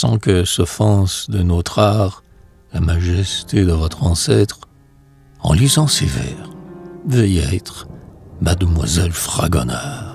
sans que s'offense de notre art la majesté de votre ancêtre, en lisant ces vers, veuillez être Mademoiselle Fragonard.